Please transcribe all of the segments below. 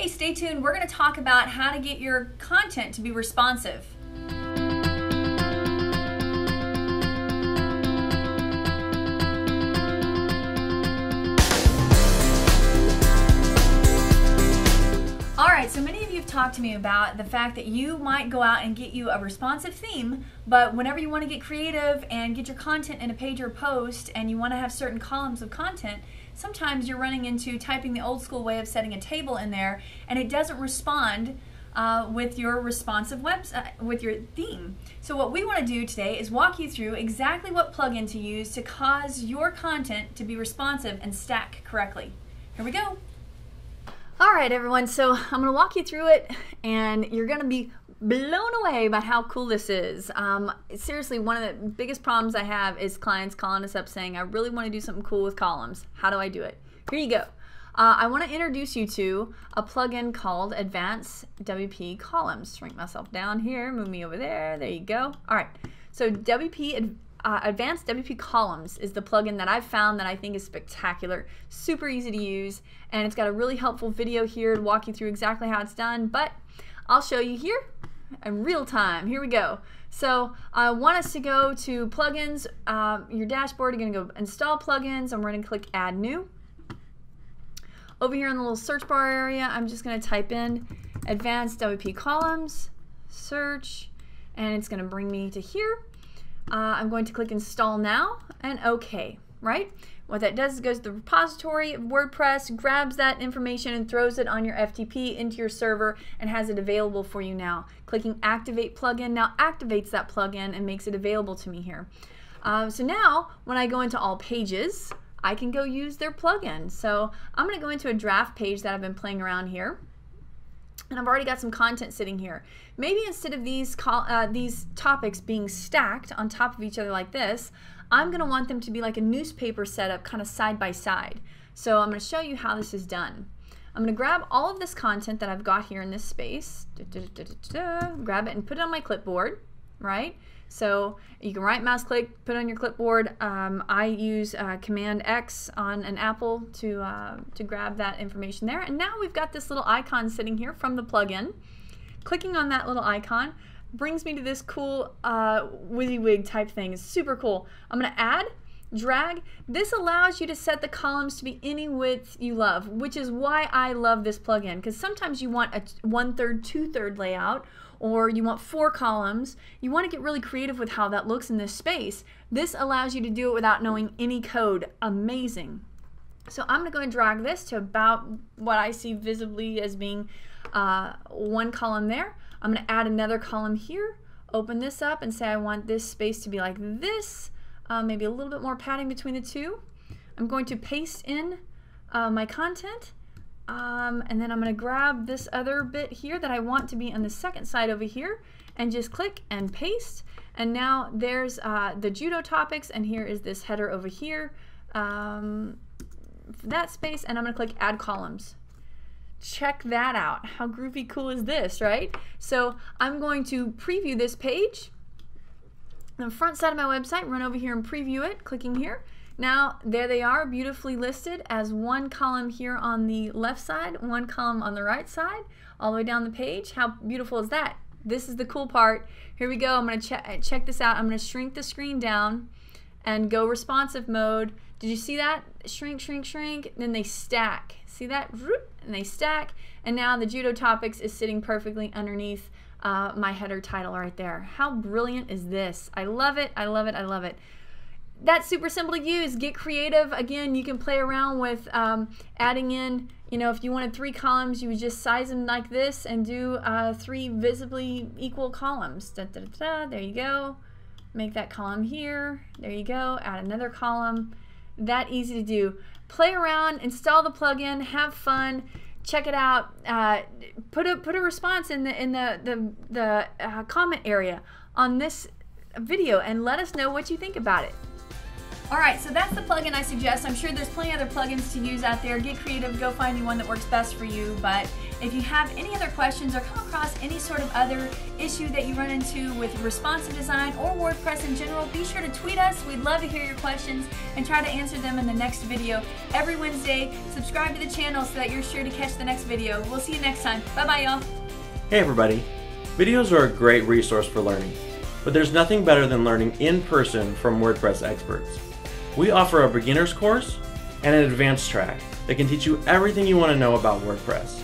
Hey, stay tuned. We're going to talk about how to get your content to be responsive. Talked to me about the fact that you might go out and get you a responsive theme, but whenever you want to get creative and get your content in a page or post and you want to have certain columns of content, sometimes you're running into typing the old school way of setting a table in there and it doesn't respond uh, with your responsive website, uh, with your theme. So what we want to do today is walk you through exactly what plugin to use to cause your content to be responsive and stack correctly. Here we go. All right, everyone, so I'm to walk you through it, and you're to be blown away by how cool this is. Um, seriously, one of the biggest problems I have is clients calling us up saying, I really want to do something cool with columns. How do I do it? Here you go. Uh, I want to introduce you to a plugin called Advanced WP Columns. Shrink myself down here, move me over there. There you go. All right, so WP uh, Advanced WP Columns is the plugin that I've found that I think is spectacular, super easy to use, and it's got a really helpful video here to walk you through exactly how it's done, but I'll show you here in real time. Here we go. So I want us to go to plugins, um, your dashboard, you're gonna go install plugins, and we're gonna click add new. Over here in the little search bar area, I'm just gonna type in advanced WP columns, search, and it's gonna bring me to here. Uh, I'm going to click install now and OK, right? What that does is goes to the repository of WordPress, grabs that information and throws it on your FTP into your server and has it available for you now. Clicking activate plugin now activates that plugin and makes it available to me here. Uh, so now when I go into all pages, I can go use their plugin. So I'm going to go into a draft page that I've been playing around here and I've already got some content sitting here. Maybe instead of these uh, these topics being stacked on top of each other like this, I'm going to want them to be like a newspaper setup kind of side by side. So I'm going to show you how this is done. I'm going to grab all of this content that I've got here in this space, da, da, da, grab it and put it on my clipboard, right? So you can right mouse click, put on your clipboard. Um, I use uh, Command X on an Apple to, uh, to grab that information there. And now we've got this little icon sitting here from the plugin. Clicking on that little icon brings me to this cool uh, WYSIWYG type thing. It's super cool. I'm going to add drag. This allows you to set the columns to be any width you love, which is why I love this plugin because sometimes you want a one-third, two-third layout or you want four columns. You want to get really creative with how that looks in this space. This allows you to do it without knowing any code. Amazing. So I'm going to go and drag this to about what I see visibly as being uh, one column there. I'm going to add another column here, open this up and say I want this space to be like this uh, maybe a little bit more padding between the two. I'm going to paste in uh, my content um, and then I'm going to grab this other bit here that I want to be on the second side over here and just click and paste. And now there's uh, the judo topics and here is this header over here um, that space and I'm going to click add columns. Check that out. How groovy cool is this right? So I'm going to preview this page. The front side of my website, run over here and preview it, clicking here. Now, there they are, beautifully listed as one column here on the left side, one column on the right side, all the way down the page. How beautiful is that? This is the cool part. Here we go. I'm going to check, check this out. I'm going to shrink the screen down and go responsive mode. Did you see that? Shrink, shrink, shrink. Then they stack. See that? And they stack. And now the judo topics is sitting perfectly underneath uh, my header title right there. How brilliant is this? I love it. I love it. I love it. That's super simple to use. Get creative. Again, you can play around with um, adding in, you know, if you wanted three columns, you would just size them like this and do uh, three visibly equal columns. Da, da, da, there you go. Make that column here. There you go. Add another column. That easy to do. Play around, install the plugin, have fun check it out. Uh, put a put a response in the in the the, the uh, comment area on this video and let us know what you think about it. Alright, so that's the plugin I suggest. I'm sure there's plenty other plugins to use out there. Get creative, go find you one that works best for you. But if you have any other questions or come across any sort of other issue that you run into with responsive design or WordPress in general, be sure to tweet us. We'd love to hear your questions and try to answer them in the next video every Wednesday. Subscribe to the channel so that you're sure to catch the next video. We'll see you next time. Bye bye, y'all. Hey, everybody. Videos are a great resource for learning, but there's nothing better than learning in person from WordPress experts. We offer a beginner's course and an advanced track that can teach you everything you want to know about WordPress.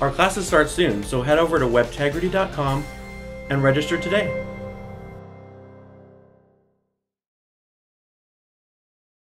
Our classes start soon, so head over to webtegrity.com and register today.